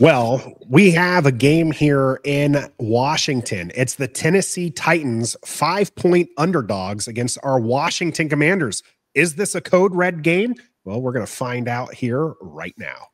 Well, we have a game here in Washington. It's the Tennessee Titans, five point underdogs against our Washington Commanders. Is this a code red game? Well, we're going to find out here right now.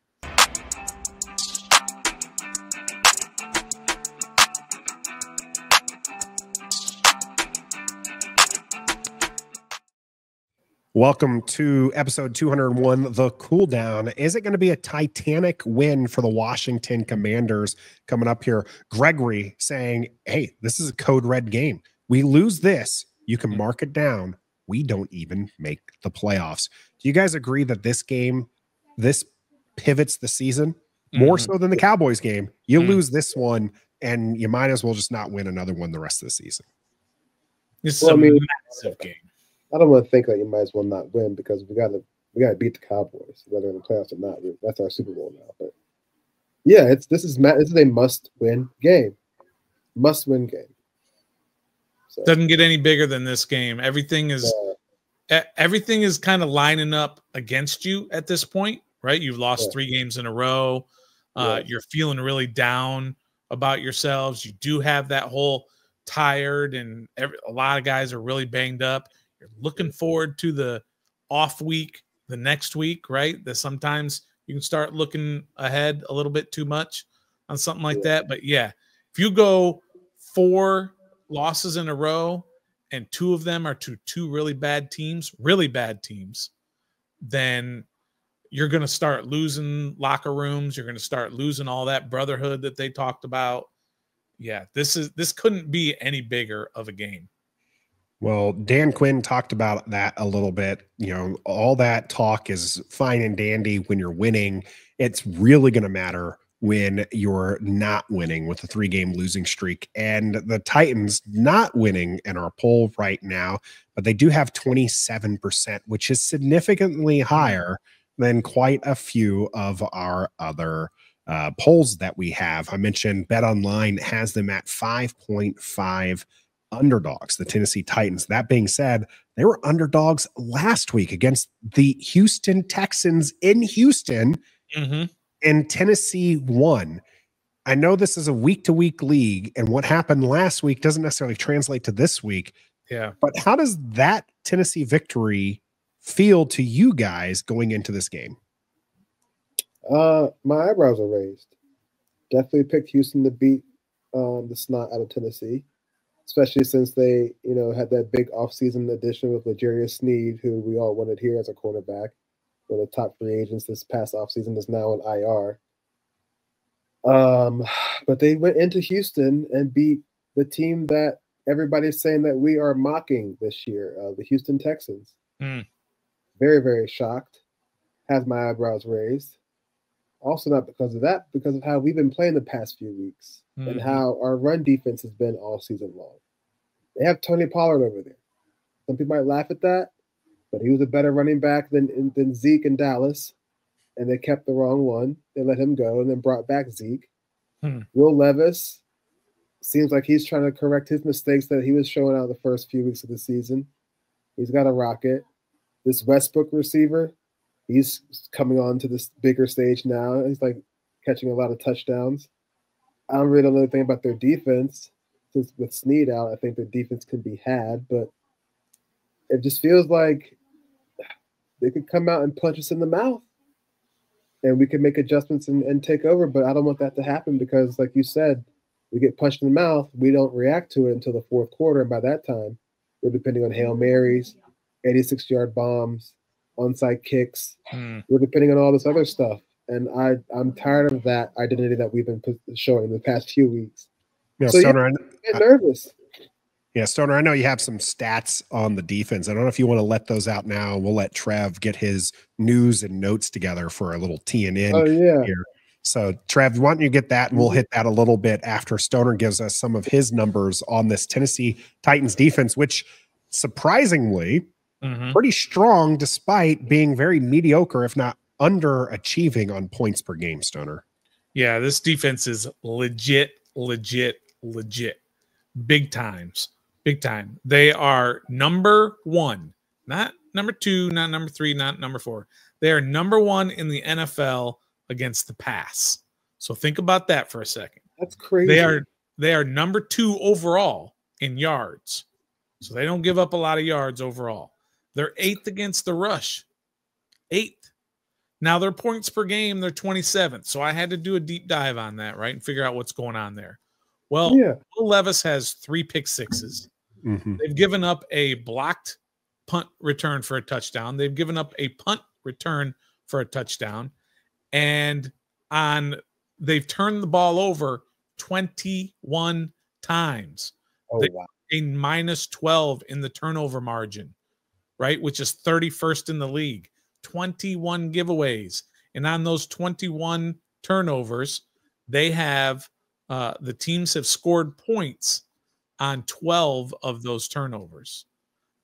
Welcome to episode 201, The Cool Down. Is it going to be a titanic win for the Washington Commanders coming up here? Gregory saying, hey, this is a code red game. We lose this, you can mark it down. We don't even make the playoffs. Do you guys agree that this game, this pivots the season more mm-hmm. so than the Cowboys game? You mm-hmm. lose this one, and you might as well just not win another one the rest of the season. This is well, a I mean, massive game. I don't want to think like you might as well not win because we got to we got to beat the Cowboys whether in the playoffs or not. That's our Super Bowl now. But yeah, it's this is this is a must win game, must win game. So, Doesn't get any bigger than this game. Everything is uh, everything is kind of lining up against you at this point, right? You've lost yeah. three games in a row. Uh, yeah. You're feeling really down about yourselves. You do have that whole tired, and every, a lot of guys are really banged up you're looking forward to the off week the next week, right? That sometimes you can start looking ahead a little bit too much on something like that. But yeah, if you go four losses in a row and two of them are to two really bad teams, really bad teams, then you're going to start losing locker rooms. You're going to start losing all that brotherhood that they talked about. Yeah, this is this couldn't be any bigger of a game. Well, Dan Quinn talked about that a little bit. You know, all that talk is fine and dandy when you're winning. It's really going to matter when you're not winning with a three game losing streak. And the Titans not winning in our poll right now, but they do have 27%, which is significantly higher than quite a few of our other uh, polls that we have. I mentioned Bet Online has them at 5.5 underdogs, the Tennessee Titans. That being said, they were underdogs last week against the Houston Texans in Houston, mm-hmm. and Tennessee won. I know this is a week to week league, and what happened last week doesn't necessarily translate to this week. Yeah. But how does that Tennessee victory feel to you guys going into this game? Uh, my eyebrows are raised. Definitely picked Houston to beat um, the snot out of Tennessee especially since they, you know, had that big offseason addition with L'Jarius Sneed, who we all wanted here as a cornerback, one of the top free agents this past offseason is now in IR. Um, but they went into Houston and beat the team that everybody's saying that we are mocking this year, uh, the Houston Texans. Mm. Very, very shocked. Has my eyebrows raised. Also, not because of that, because of how we've been playing the past few weeks mm-hmm. and how our run defense has been all season long. They have Tony Pollard over there. Some people might laugh at that, but he was a better running back than than Zeke in Dallas, and they kept the wrong one. They let him go and then brought back Zeke. Hmm. Will Levis seems like he's trying to correct his mistakes that he was showing out the first few weeks of the season. He's got a rocket. This Westbrook receiver, he's coming on to this bigger stage now. He's like catching a lot of touchdowns. I don't really know anything about their defense. Since with Sneed out, I think their defense can be had, but it just feels like they could come out and punch us in the mouth and we can make adjustments and, and take over. But I don't want that to happen because, like you said, we get punched in the mouth, we don't react to it until the fourth quarter. And by that time, we're depending on Hail Marys, 86 yard bombs, onside kicks. Hmm. We're depending on all this other stuff and I I'm tired of that identity that we've been showing the past few weeks. Yeah, so Stoner, yeah, get nervous. Yeah, Stoner, I know you have some stats on the defense. I don't know if you want to let those out now. We'll let Trev get his news and notes together for a little TNN oh, yeah. here. So, Trev, why don't you get that? And we'll mm-hmm. hit that a little bit after Stoner gives us some of his numbers on this Tennessee Titans defense, which surprisingly, mm-hmm. pretty strong despite being very mediocre, if not underachieving on points per game, Stoner. Yeah, this defense is legit, legit, legit. Big times. Big time. They are number one, not number two, not number three, not number four. They are number one in the NFL against the pass. So think about that for a second. That's crazy. They are they are number two overall in yards. So they don't give up a lot of yards overall. They're eighth against the rush. Eighth. Now their points per game, they're 27th. So I had to do a deep dive on that, right? And figure out what's going on there. Well, yeah. Will Levis has three pick 6s they mm-hmm. They've given up a blocked punt return for a touchdown. They've given up a punt return for a touchdown. And on they've turned the ball over 21 times. Oh, they, wow. A minus 12 in the turnover margin, right? Which is 31st in the league. 21 giveaways. And on those 21 turnovers, they have uh, the teams have scored points on 12 of those turnovers.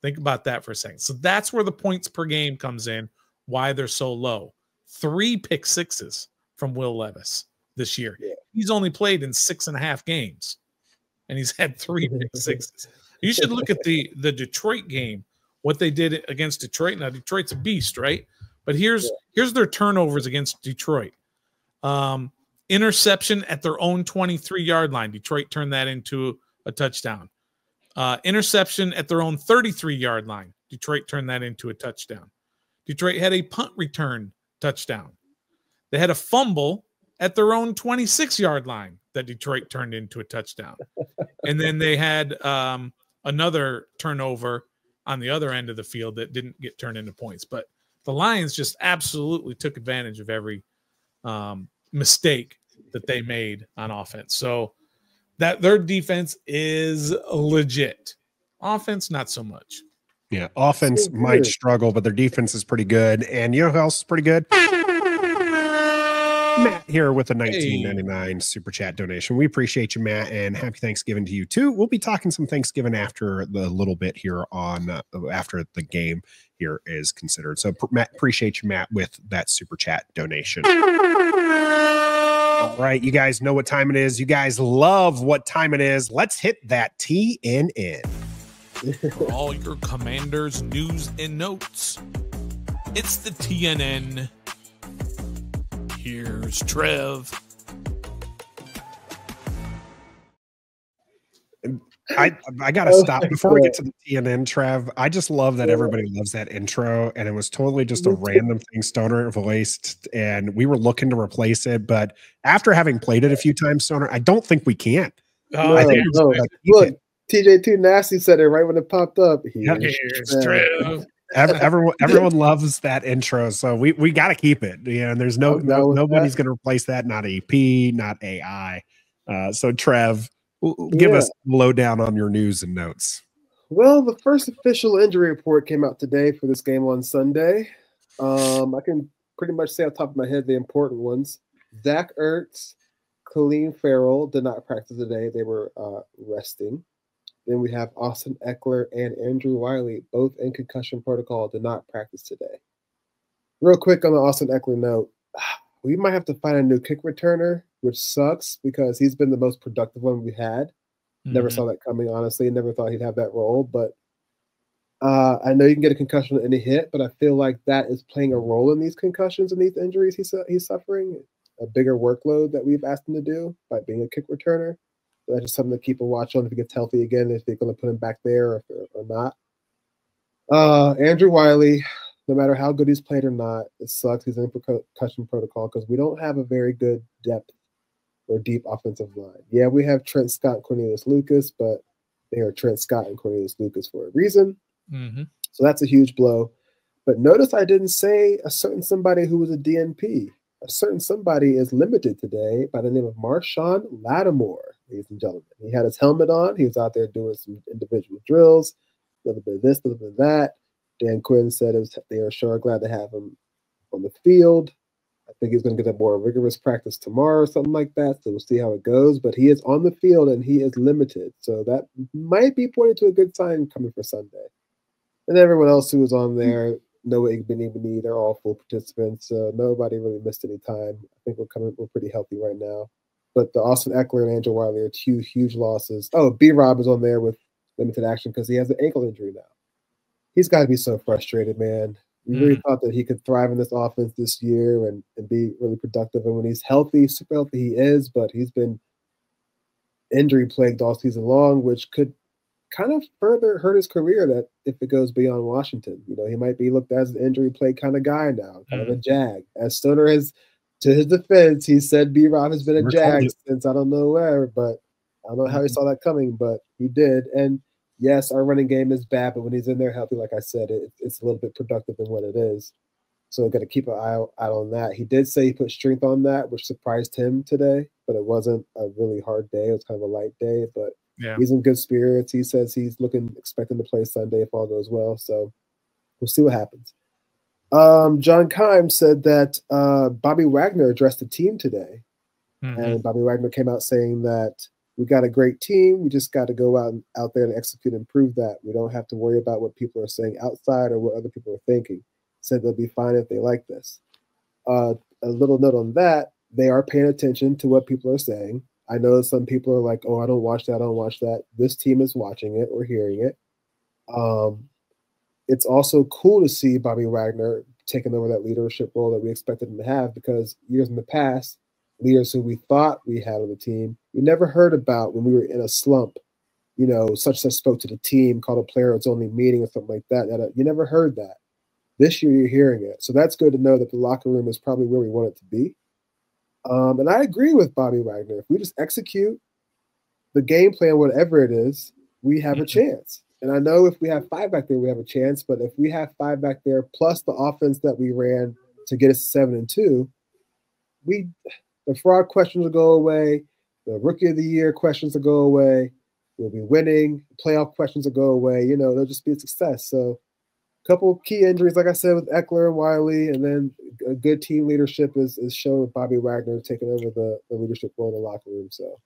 Think about that for a second. So that's where the points per game comes in, why they're so low. Three pick sixes from Will Levis this year. Yeah. He's only played in six and a half games, and he's had three pick sixes. You should look at the the Detroit game, what they did against Detroit. Now Detroit's a beast, right? But here's yeah. here's their turnovers against Detroit. Um, interception at their own 23 yard line. Detroit turned that into a touchdown. Uh, interception at their own 33 yard line. Detroit turned that into a touchdown. Detroit had a punt return touchdown. They had a fumble at their own 26 yard line that Detroit turned into a touchdown. and then they had um, another turnover on the other end of the field that didn't get turned into points. But the Lions just absolutely took advantage of every um, mistake that they made on offense. So that their defense is legit. Offense, not so much. Yeah, offense might struggle, but their defense is pretty good. And you know who else is pretty good? Matt here with a 1999 hey. super chat donation. We appreciate you, Matt, and happy Thanksgiving to you too. We'll be talking some Thanksgiving after the little bit here on uh, after the game here is considered. So, Matt, appreciate you, Matt, with that super chat donation. All right, you guys know what time it is. You guys love what time it is. Let's hit that TNN. For all your commanders' news and notes, it's the TNN Here's Trev. I I gotta stop before we get to the TNN, Trev. I just love that everybody loves that intro, and it was totally just a random thing Stoner voiced, and we were looking to replace it, but after having played it a few times, Stoner, I don't think we can. Oh, I think no. Look, TJ Too Nasty said it right when it popped up. Here's, Here's Trev everyone everyone loves that intro, so we we got to keep it. You know, there's no, no nobody's going to replace that. Not AP, not AI. Uh, so Trev, give yeah. us lowdown on your news and notes. Well, the first official injury report came out today for this game on Sunday. Um, I can pretty much say off top of my head the important ones. Zach Ertz, Clelin Ferrell did not practice today; they were uh, resting. Then we have Austin Ekeler and Andrew Wylie, both in concussion protocol, did not practice today. Real quick on the Austin Ekeler note, we might have to find a new kick returner, which sucks because he's been the most productive one we had. Mm-hmm. Never saw that coming, honestly. Never thought he'd have that role. But uh, I know you can get a concussion in any hit, but I feel like that is playing a role in these concussions and these injuries he's, he's suffering. A bigger workload that we've asked him to do by being a kick returner that's just something to keep a watch on if he gets healthy again, if they're going to put him back there or, or not. Uh, Andrew Wylie, no matter how good he's played or not, it sucks. He's in concussion protocol because we don't have a very good depth or deep offensive line. Yeah, we have Trent Scott and Cornelius Lucas, but they are Trent Scott and Cornelius Lucas for a reason. Mm-hmm. So that's a huge blow. But notice I didn't say a certain somebody who was a DNP. A certain somebody is limited today by the name of Marshon Lattimore ladies and gentlemen. He had his helmet on. He was out there doing some individual drills, a little bit of this, a little bit of that. Dan Quinn said it was they are sure glad to have him on the field. I think he's going to get a more rigorous practice tomorrow or something like that. So we'll see how it goes. But he is on the field and he is limited. So that might be pointing to a good sign coming for Sunday. And everyone else who was on there, Noah Igbinoghene, they're all full participants. So nobody really missed any time. I think we're coming, we're pretty healthy right now. But the Austin Ekeler and Andrew Wylie are two huge losses. Oh, B Rob is on there with limited action because he has an ankle injury now. He's got to be so frustrated, man. We really mm. thought that he could thrive in this offense this year and, and be really productive. And when he's healthy, super healthy, he is, but he's been injury plagued all season long, which could kind of further hurt his career that if it goes beyond Washington. You know, he might be looked as an injury plagued kind of guy now, kind mm. of a mm. jag. As Stoner has, to his defense, he said B Rob has been a jag since I don't know where, but I don't know how he mm-hmm. saw that coming, but he did. And yes, our running game is bad, but when he's in there healthy, like I said, it, it's a little bit productive than what it is. So I got to keep an eye out on that. He did say he put strength on that, which surprised him today, but it wasn't a really hard day. It was kind of a light day, but yeah. he's in good spirits. He says he's looking, expecting to play Sunday if all goes well. So we'll see what happens. Um, John Keim said that uh, Bobby Wagner addressed the team today, mm-hmm. and Bobby Wagner came out saying that we got a great team. We just got to go out out there and execute and prove that. We don't have to worry about what people are saying outside or what other people are thinking. Said they'll be fine if they like this. Uh, a little note on that: they are paying attention to what people are saying. I know some people are like, "Oh, I don't watch that. I don't watch that." This team is watching it or hearing it. Um, it's also cool to see Bobby Wagner taking over that leadership role that we expected him to have because years in the past, leaders who we thought we had on the team, we never heard about when we were in a slump. You know, such such spoke to the team, called a player its only meeting or something like that. that uh, you never heard that. This year, you're hearing it, so that's good to know that the locker room is probably where we want it to be. Um, and I agree with Bobby Wagner. If we just execute the game plan, whatever it is, we have a mm-hmm. chance. And I know if we have five back there, we have a chance. But if we have five back there plus the offense that we ran to get us seven and two, we the fraud questions will go away. The rookie of the year questions will go away. We'll be winning. Playoff questions will go away. You know, they'll just be a success. So, a couple key injuries, like I said, with Ekeler and Wylie, and then a good team leadership is, is shown with Bobby Wagner taking over the, the leadership role in the locker room. So,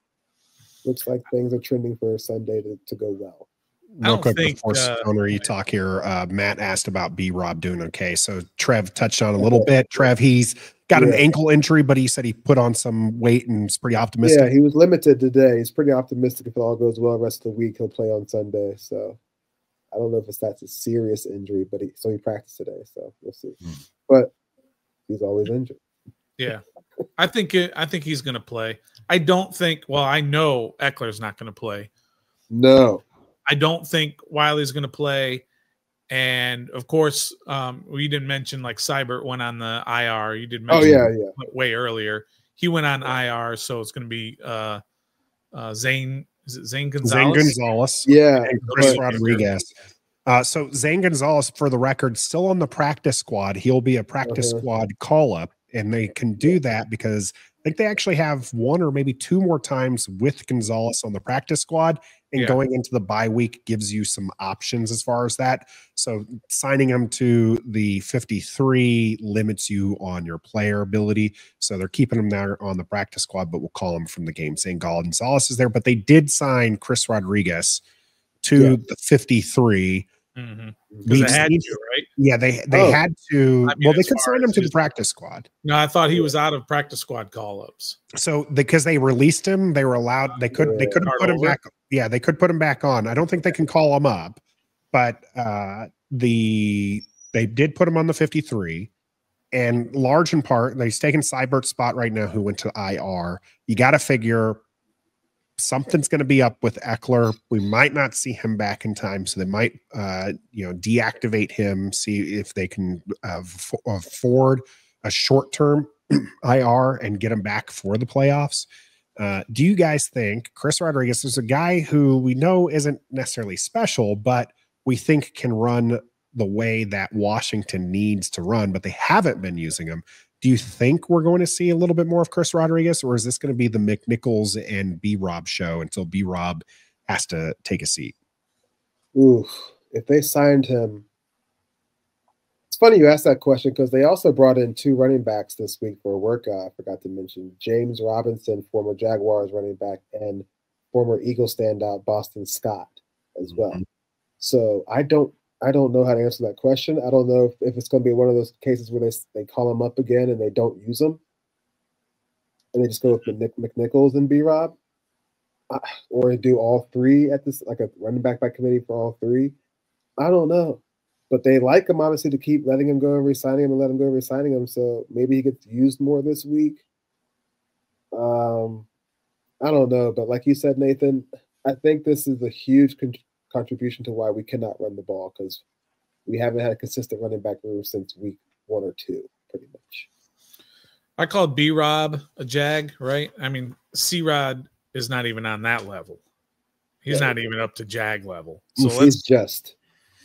looks like things are trending for Sunday to, to go well. Real quick think, before uh, Stoner, you talk here. Uh, Matt asked about B Rob doing okay. So Trev touched on a little bit. Trev, he's got yeah. an ankle injury, but he said he put on some weight and is pretty optimistic. Yeah, he was limited today. He's pretty optimistic if it all goes well. The rest of the week he'll play on Sunday. So I don't know if it's that's a serious injury, but he so he practiced today. So we'll see. Mm. But he's always injured. Yeah, I think it, I think he's going to play. I don't think. Well, I know Ekeler's not going to play. No, I don't think Wylie's going to play. And of course, um, we didn't mention like Seibert went on the IR. You did mention oh, yeah, yeah. way earlier. He went on IR, so it's going to be uh, uh, Zane. Is it Zane Gonzalez? Zane Gonzalez. Yeah. And Chris Rodriguez. Uh, so Zane Gonzalez, for the record, still on the practice squad. He'll be a practice uh-huh. squad call up, and they can do that because I think they actually have one or maybe two more times with Gonzalez on the practice squad, and yeah. going into the bye week gives you some options as far as that. So signing him to the 53 limits you on your player ability. So they're keeping him there on the practice squad, but we'll call him from the game. St. Gonzalez is there, but they did sign Chris Rodriguez to yeah. the 53 Mm-hmm. They had to, right? Yeah, they they oh. had to. I mean, well, they could sign him to the practice squad. No, I thought he was out of practice squad call ups. So because they released him, they were allowed. They could. Yeah. They couldn't put him back. Yeah, they could put him back on. I don't think they can call him up, but uh the they did put him on the fifty three. And large in part, he's taking Seibert's spot right now, who went to IR. You got to figure something's going to be up with Ekeler. We might not see him back in time, so they might, uh, you know, deactivate him, see if they can uh, afford a short term IR and get him back for the playoffs. Uh, do you guys think Chris Rodriguez is a guy who we know isn't necessarily special, but we think can run the way that Washington needs to run, but they haven't been using him? Do you think we're going to see a little bit more of Chris Rodriguez, or is this going to be the McNichols and B Rob show until B Rob has to take a seat? Ooh, if they signed him, it's funny you asked that question because they also brought in two running backs this week for a workout. I forgot to mention James Robinson, former Jaguars running back, and former Eagle standout Boston Scott as well. Mm-hmm. So I don't I don't know how to answer that question. I don't know if, it's going to be one of those cases where they they call him up again and they don't use him, and they just go with Nick McNichols and B Rob, or do all three at this like a running back by committee for all three. I don't know. but they like him obviously to keep letting him go and resigning him and let him go and resigning him. So maybe he gets used more this week. Um, I don't know, but like you said, Nathan, I think this is a huge con- contribution to why we cannot run the ball because we haven't had a consistent running back room since week one or two, pretty much. I called B Rob a jag, right? I mean, C Rod is not even on that level. He's yeah. not even up to jag level. So he's just.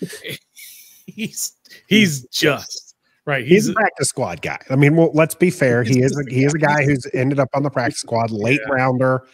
he's he's just right. He's, he's a practice squad guy. I mean, well, let's be fair. He is a, he is a guy who's ended up on the practice squad, late yeah. rounder.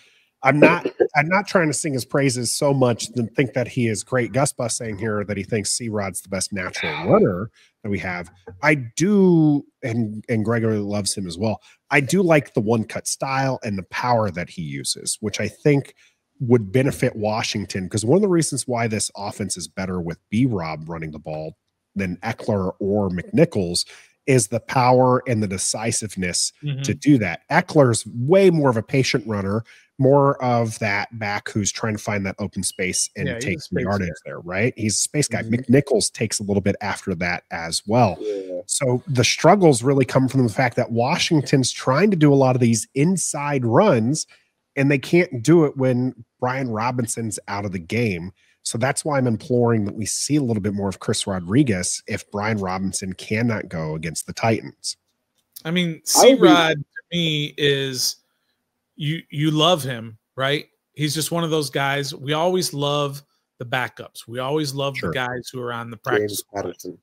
I'm not I'm not trying to sing his praises so much and think that he is great. Gus Bus saying here that he thinks C Rod's the best natural runner that we have. I do, and and Gregory loves him as well. I do like the one cut style and the power that he uses, which I think would benefit Washington because one of the reasons why this offense is better with B Rob running the ball than Ekeler or McNichols is the power and the decisiveness mm-hmm. to do that. Ekeler's way more of a patient runner, more of that back who's trying to find that open space and yeah, take some yardage there. there. right? He's a space guy. Mm-hmm. McNichols takes a little bit after that as well. Yeah. So the struggles really come from the fact that Washington's trying to do a lot of these inside runs and they can't do it when Brian Robinson's out of the game. So that's why I'm imploring that we see a little bit more of Chris Rodriguez if Brian Robinson cannot go against the Titans. I mean, C Rod to me is you you love him, right? He's just one of those guys. We always love the backups. We always love sure. the guys who are on the practice. James Patterson.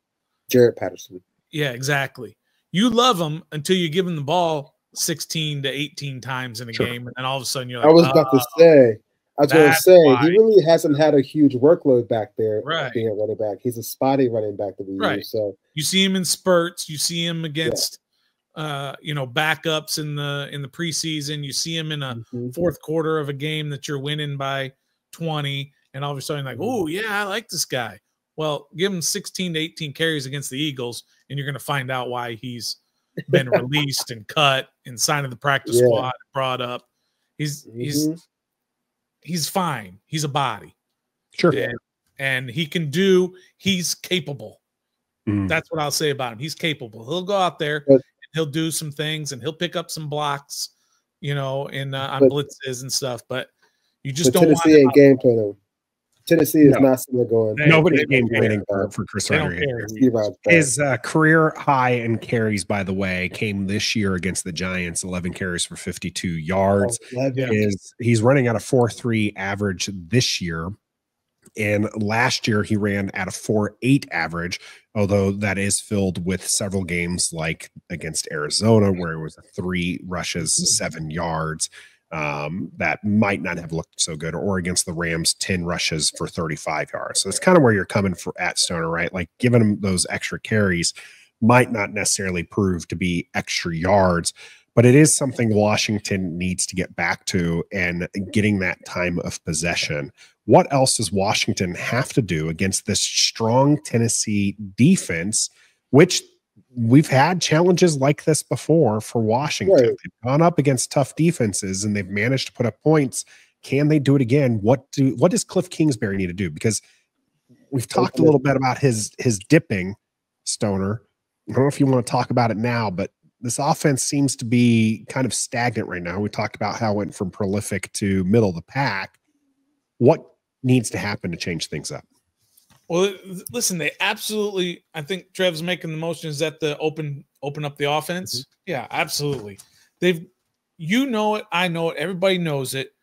Jaret Patterson. Yeah, exactly. You love them until you give them the ball 16 to 18 times in a sure. game, and then all of a sudden you're like, I was about to oh. say, I was going to say why. he really hasn't had a huge workload back there, right? Being a running back, he's a spotty running back to be right. So you see him in spurts, you see him against. Yeah. Uh, you know, backups in the in the preseason. You see him in a mm-hmm. fourth quarter of a game that you're winning by 20, and all of a sudden, like, oh yeah, I like this guy. Well, give him 16 to 18 carries against the Eagles, and you're going to find out why he's been released and cut and signed to the practice yeah. squad, brought up. He's mm-hmm. he's he's fine. He's a body. Sure. And, and he can do, he's capable. Mm. That's what I'll say about him. He's capable. He'll go out there but, and he'll do some things and he'll pick up some blocks, you know, in uh, on but, blitzes and stuff. But you just don't Tennessee ain't game plan Tennessee is no. not still going. Nobody's game planning for, for Chris Rodriguez. His uh, career high in carries, by the way, came this year against the Giants. Eleven carries for fifty-two yards. Oh, is he's running at a four-three average this year, and last year he ran at a four-eight average. Although that is filled with several games like against Arizona, where it was three rushes, seven yards um, that might not have looked so good, or against the Rams, 10 rushes for 35 yards. So it's kind of where you're coming for at Stoner, right? Like giving them those extra carries might not necessarily prove to be extra yards, but it is something Washington needs to get back to and getting that time of possession. What else does Washington have to do against this strong Tennessee defense, which we've had challenges like this before for Washington. Right. They've gone up against tough defenses and they've managed to put up points. Can they do it again? What do what does Kliff Kingsbury need to do? Because we've talked a little bit about his his dipping stoner. I don't know if you want to talk about it now, but this offense seems to be kind of stagnant right now. We talked about how it went from prolific to middle of the pack. What needs to happen to change things up? Well, listen, they absolutely. I think Trev's making the motion is that the open open up the offense. Mm-hmm. Yeah, absolutely. They've, you know it, I know it, everybody knows it.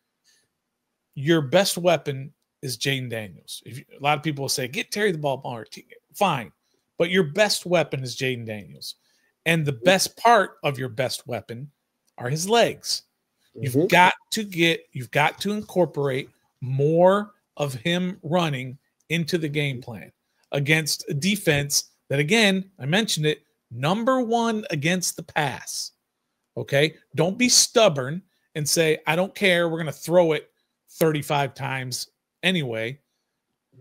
Your best weapon is Jayden Daniels. If you, a lot of people will say, "Get Terry the ball more," fine, but your best weapon is Jayden Daniels, and the best part of your best weapon are his legs. Mm-hmm. You've got to get, you've got to incorporate more of him running into the game plan against a defense that, again, I mentioned it, number one against the pass. Okay. Don't be stubborn and say, I don't care. We're going to throw it 35 times anyway.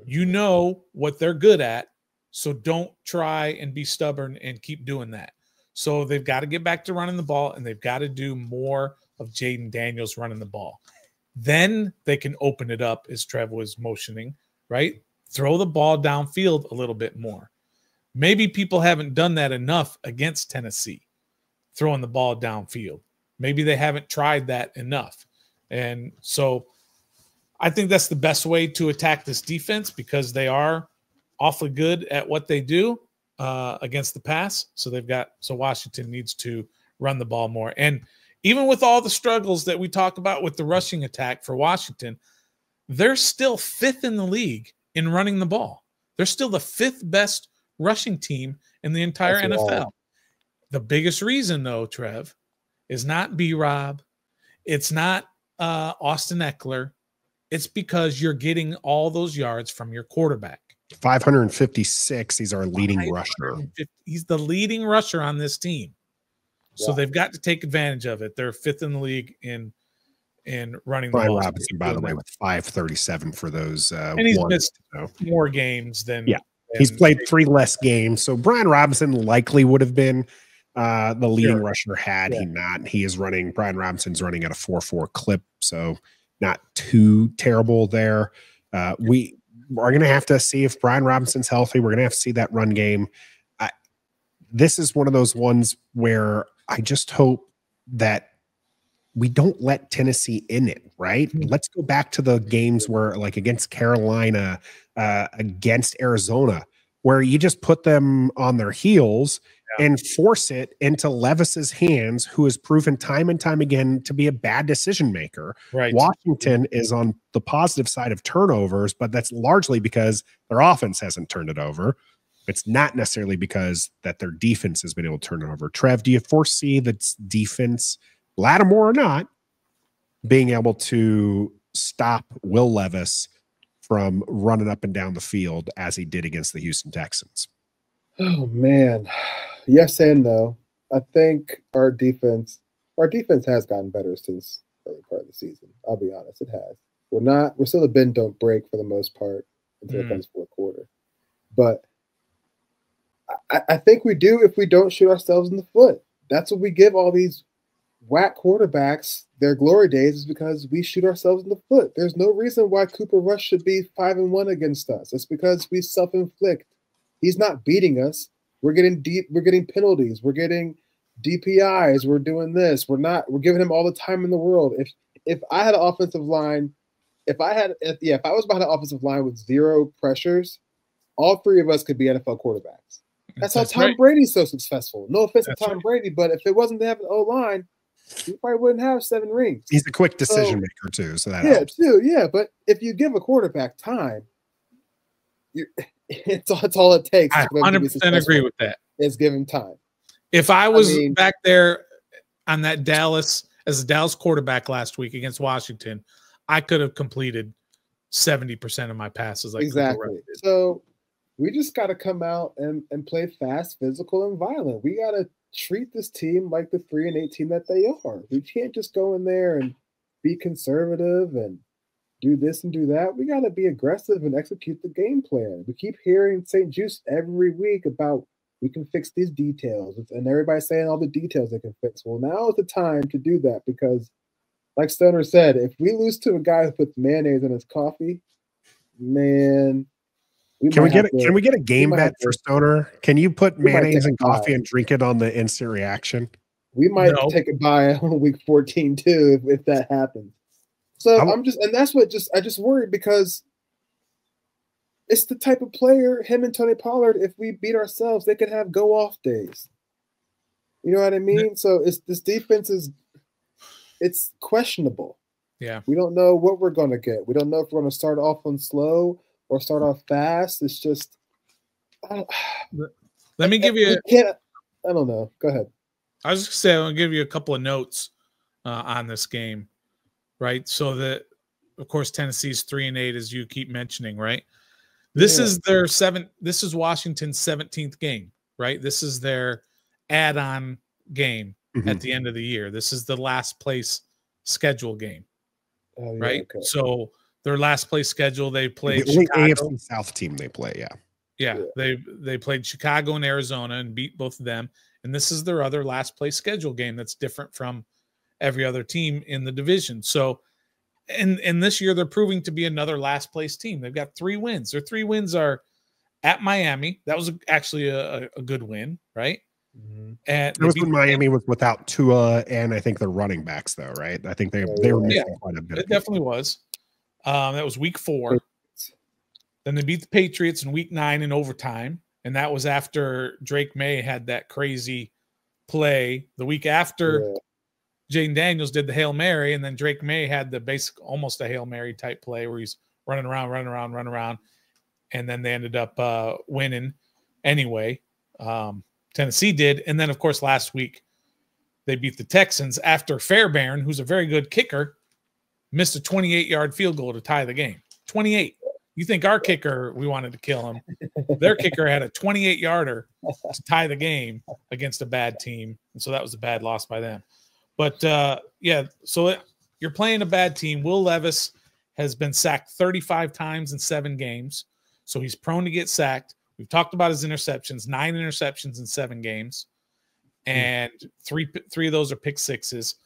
You know what they're good at. So don't try and be stubborn and keep doing that. So they've got to get back to running the ball and they've got to do more of Jayden Daniels running the ball. Then they can open it up as Trev was motioning, right? Throw the ball downfield a little bit more. maybe people haven't done that enough against Tennessee, throwing the ball downfield. Maybe they haven't tried that enough. And so I think that's the best way to attack this defense because they are awfully good at what they do uh, against the pass. So they've got, so Washington needs to run the ball more. And even with all the struggles that we talk about with the rushing attack for Washington, they're still fifth in the league in running the ball. They're still the fifth best rushing team in the entire That's NFL. The biggest reason, though, Trev, is not B Rob. It's not uh, Austin Ekeler. It's because you're getting all those yards from your quarterback. 556. He's our leading rusher. He's the leading rusher on this team. Yeah. So they've got to take advantage of it. They're fifth in the league in in running Brian the Robinson, by the way, with 537 for those. Uh, and he's ones, missed so. more games than. Yeah. Than he's played three less games. So Brian Robinson likely would have been uh, the leading sure. rusher had yeah. he not. He is running, Brian Robinson's running at a 4 4 clip. So not too terrible there. Uh, we are going to have to see if Brian Robinson's healthy. We're going to have to see that run game. I, this is one of those ones where I just hope that we don't let Tennessee in it, right? Mm-hmm. Let's go back to the games where, like against Carolina, uh, against Arizona, where you just put them on their heels yeah. and force it into Levis's hands, who has proven time and time again to be a bad decision maker. Right. Washington is on the positive side of turnovers, but that's largely because their offense hasn't turned it over. It's not necessarily because that their defense has been able to turn it over. Trev, do you foresee that defense? Lattimore or not, being able to stop Will Levis from running up and down the field as he did against the Houston Texans? Oh man, yes and no. I think our defense, our defense has gotten better since early part of the season. I'll be honest, it has. We're not, we're still a bend don't break for the most part until mm. it comes fourth quarter, but I, I think we do if we don't shoot ourselves in the foot. That's what we give all these whack quarterbacks their glory days is because we shoot ourselves in the foot. There's no reason why Cooper Rush should be five and one against us. It's because we self-inflict. He's not beating us. We're getting deep. We're getting penalties. We're getting DPIs. We're doing this. We're not. We're giving him all the time in the world. If if I had an offensive line, if I had if, yeah, if I was behind an offensive line with zero pressures, all three of us could be NFL quarterbacks. That's, That's how Tom right. Brady's so successful. No offense That's to Tom right. Brady, but if it wasn't to have an O line, he probably wouldn't have seven rings. He's a quick decision so, maker too, so that yeah, helps. too, yeah. But if you give a quarterback time, you it's all, it's all it takes. I 100 percent agree with that. Is give him time. If I was I mean, back there on that Dallas as a Dallas quarterback last week against Washington, I could have completed 70% of my passes like exactly. So we just got to come out and, and play fast, physical, and violent. We got to treat this team like the three and eight team that they are. We can't just go in there and be conservative and do this and do that. We got to be aggressive and execute the game plan. We keep hearing St-Juste every week about we can fix these details, and everybody's saying all the details they can fix. Well, now is the time to do that because, like Stoner said, if we lose to a guy who puts mayonnaise in his coffee, man, we can we get a, to, can we get a game bet for Stoner? Can you put mayonnaise and coffee and drink it on the instant reaction? We might no. take a buy on week 14 too if, if that happens. So I'm, I'm just and that's what just I just worry because it's the type of player him and Tony Pollard. If we beat ourselves, they could have go off days. You know what I mean? So it's this defense is it's questionable. Yeah. We don't know what we're gonna get. We don't know if we're gonna start off on slow or start off fast. It's just. Let me give you. I, I don't know. Go ahead. I was just say I'll give you a couple of notes uh, on this game, right? So that, of course, Tennessee's three and eight, as you keep mentioning, right? This yeah. is their seventh. This is Washington's seventeenth game, right? This is their add-on game mm-hmm. at the end of the year. This is the last place schedule game, oh, yeah, right? Okay. So their last place schedule. They played the only AFC South team they play. Yeah. yeah. yeah, They they played Chicago and Arizona and beat both of them. And this is their other last place schedule game that's different from every other team in the division. So, and and this year they're proving to be another last place team. They've got three wins. Their three wins are at Miami. That was actually a, a good win, right? Mm-hmm. And it was when Miami was without Tua and I think the running backs, though, right? I think they they were missing yeah, quite a bit. It definitely was. Um, that was week four. Then they beat the Patriots in week nine in overtime. And that was after Drake Maye had that crazy play. The week after, yeah. Jayden Daniels did the Hail Mary. And then Drake Maye had the basic, almost a Hail Mary type play where he's running around, running around, running around. And then they ended up uh, winning anyway. Um, Tennessee did. And then, of course, last week they beat the Texans after Fairbairn, who's a very good kicker, missed a 28 yard field goal to tie the game. 28. You think our kicker, we wanted to kill him. Their kicker had a 28 yarder to tie the game against a bad team. And so that was a bad loss by them. But uh, yeah, so it, you're playing a bad team. Will Levis has been sacked 35 times in seven games. So he's prone to get sacked. We've talked about his interceptions, nine interceptions in seven games, and three three of those are pick sixes.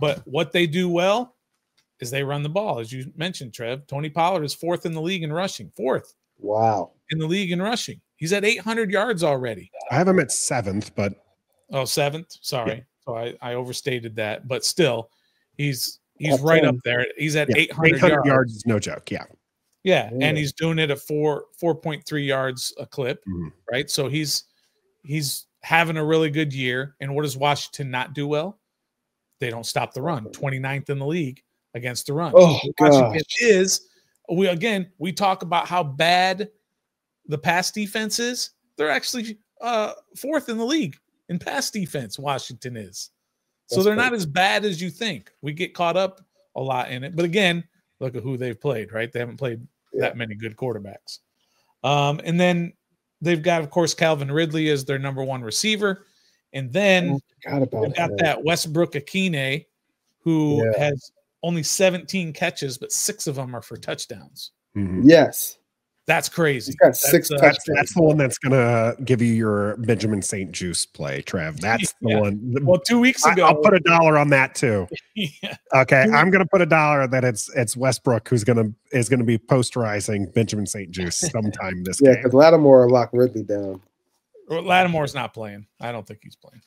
But what they do well is they run the ball, as you mentioned, Trev. Tony Pollard is fourth in the league in rushing, fourth. Wow. In the league in rushing. He's at 800 yards already. I have him at seventh, but. Oh, seventh. Sorry. Yeah. So I, I overstated that, but still, he's he's right up there. He's at yeah. 800, 800 yards. yards. is no joke. Yeah. Yeah, and he's doing it at four four point three yards a clip, mm-hmm. right? So he's he's having a really good year. And what does Washington not do well? They don't stop the run. 29th in the league against the run. Oh, Washington is we again we talk about how bad the pass defense is. They're actually uh, fourth in the league in pass defense. Washington is, so they're not as bad as you think. We get caught up a lot in it, but again, look at who they've played. Right, they haven't played yeah. that many good quarterbacks. Um, and then they've got, of course, Calvin Ridley as their number one receiver, and then oh, they've got that. that Westbrook-Ikhine, who yeah. has only 17 catches, but six of them are for touchdowns. Mm-hmm. Yes. That's crazy. He's got six that's, uh, that's the one that's gonna give you your Benjamin St-Juste play, Trev. That's the yeah. one. Well, two weeks ago, I, will put a dollar on that too. yeah. Okay, I'm gonna put a dollar that it's it's Westbrook who's gonna is gonna be posterizing Benjamin St-Juste sometime this yeah, because Lattimore locked Ridley down. Well, Lattimore's not playing. I don't think he's playing.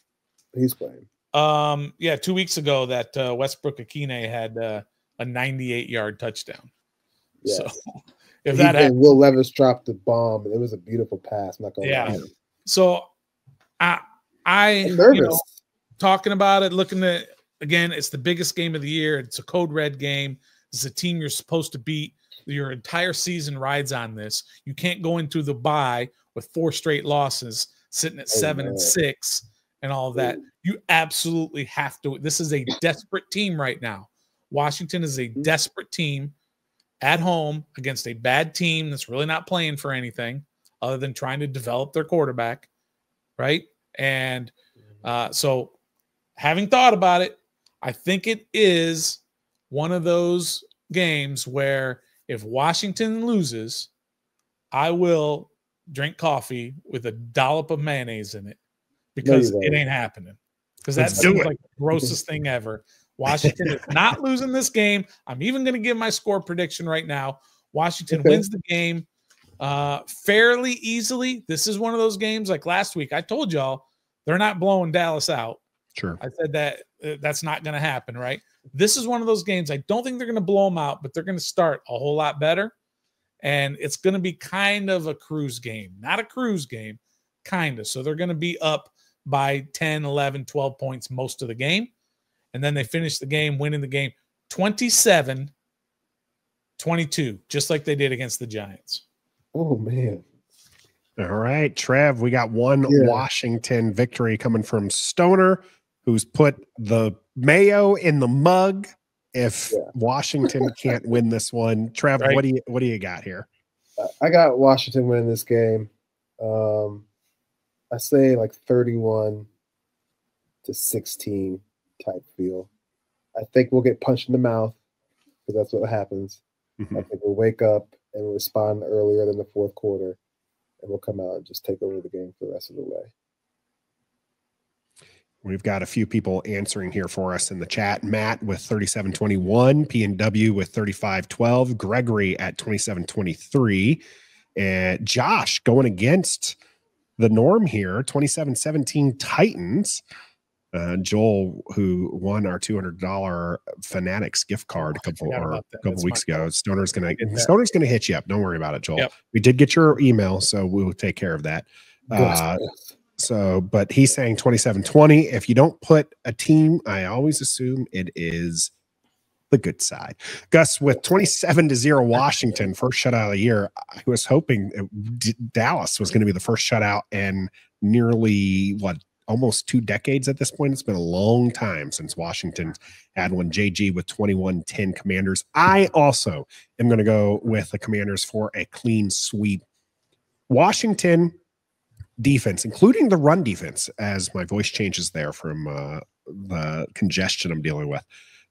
He's playing. Um, yeah, two weeks ago that uh, Westbrook-Ikhine had uh, a 98 yard touchdown. Yes. So if that happened, Will Levis dropped the bomb, it was a beautiful pass. I'm not going yeah. Lie. So I I nervous you know, talking about it, looking at again, it's the biggest game of the year. It's a code red game. It's a team you're supposed to beat. Your entire season rides on this. You can't go into the bye with four straight losses, sitting at seven and six, and all of that. Mm-hmm. You absolutely have to. This is a desperate team right now. Washington is a mm-hmm. desperate team at home against a bad team that's really not playing for anything other than trying to develop their quarterback, right? And mm-hmm. uh, so, having thought about it, I think it is one of those games where if Washington loses, I will drink coffee with a dollop of mayonnaise in it because no, it ain't happening. Because that's like the grossest thing ever. Washington is not losing this game. I'm even going to give my score prediction right now. Washington okay. wins the game uh, fairly easily. This is one of those games like last week. I told y'all they're not blowing Dallas out. Sure. I said that uh, that's not going to happen, right? This is one of those games. I don't think they're going to blow them out, but they're going to start a whole lot better. And it's going to be kind of a cruise game, not a cruise game, kind of. So they're going to be up by 10, 11, 12 points most of the game and then they finished the game winning the game 27 22, just like they did against the Giants. Oh, man. All right, Trev, we got one yeah. Washington victory coming from Stoner, who's put the mayo in the mug. If yeah. Washington can't win this one, Trev, right. what do you what do you got here? I got Washington winning this game. Um, I say like 31 to 16 type feel. I think we'll get punched in the mouth because that's what happens. Mm-hmm. I think we'll wake up and respond earlier than the fourth quarter, and we'll come out and just take over the game for the rest of the way. We've got a few people answering here for us in the chat. Matt with 3721, PNW with 3512, Gregory at 2723, And Josh going against the norm here 27 17 Titans. Uh, Joel, who won our two hundred dollar Fanatics gift card a couple or a couple weeks ago, Stoner's gonna Stoner's gonna hit you up. Don't worry about it, Joel. Yep. We did get your email, so we'll take care of that. Uh, so, but he's saying 27 20. If you don't put a team, I always assume it is the good side. Gus with 27 to 0 Washington, first shutout of the year. I was hoping Dallas was going to be the first shutout in nearly what almost two decades at this point. It's been a long time since Washington had one. JG with 21 10 commanders. I also am going to go with the commanders for a clean sweep. Washington defense, including the run defense, as my voice changes there from uh, the congestion I'm dealing with.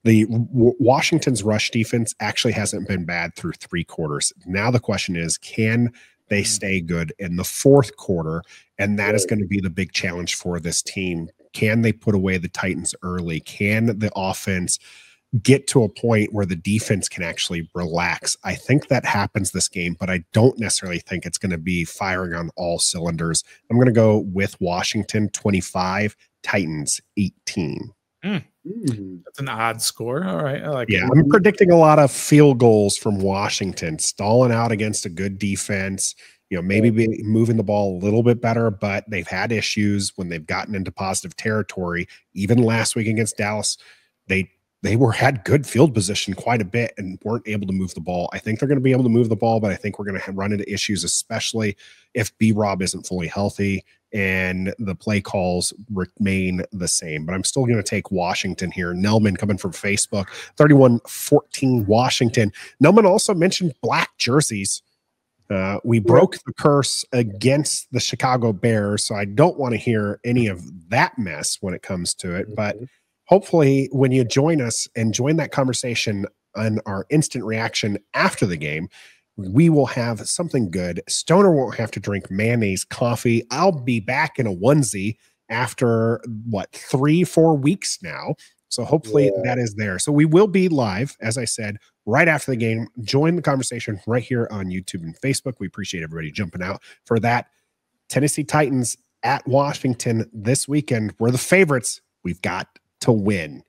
The w- Washington's rush defense actually hasn't been bad through three quarters. Now the question is, can they mm. stay good in the fourth quarter? And that is going to be the big challenge for this team. Can they put away the Titans early? Can the offense get to a point where the defense can actually relax? I think that happens this game, but I don't necessarily think it's going to be firing on all cylinders. I'm going to go with Washington 25, Titans 18. Mm. Mm. That's an odd score. All right. I like yeah, it. I'm predicting a lot of field goals from Washington, stalling out against a good defense. You know, maybe be moving the ball a little bit better, but they've had issues when they've gotten into positive territory. Even last week against Dallas, they they were had good field position quite a bit and weren't able to move the ball. I think they're going to be able to move the ball, but I think we're going to run into issues, especially if B Rob isn't fully healthy and the play calls remain the same. But I'm still going to take Washington here. Nelman coming from Facebook, 31 14 Washington. Nelman also mentioned black jerseys. Uh, we broke the curse against the Chicago Bears, so I don't want to hear any of that mess when it comes to it. But mm-hmm. hopefully, when you join us and join that conversation on our instant reaction after the game, we will have something good. Stoner won't have to drink mayonnaise coffee. I'll be back in a onesie after what three, four weeks now. So hopefully yeah. that is there. So we will be live, as I said, right after the game. Join the conversation right here on YouTube and Facebook. We appreciate everybody jumping out for that. Tennessee Titans at Washington this weekend. We're the favorites. We've got to win.